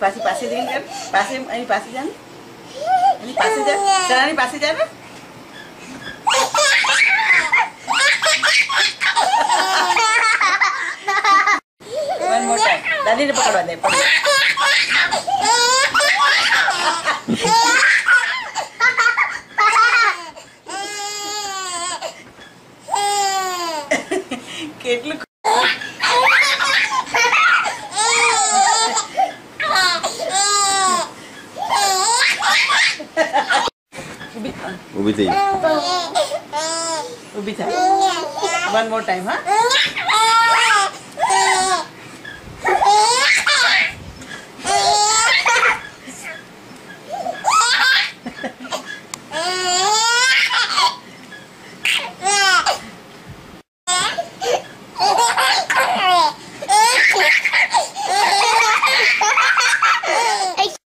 pasti pasti ini kan pasti ini pasti kan ini pasti kan jangan ini pasti kan one more time tadi di pakaduan deh કેટલું वो भी चाहिए वो भी one more time हाँ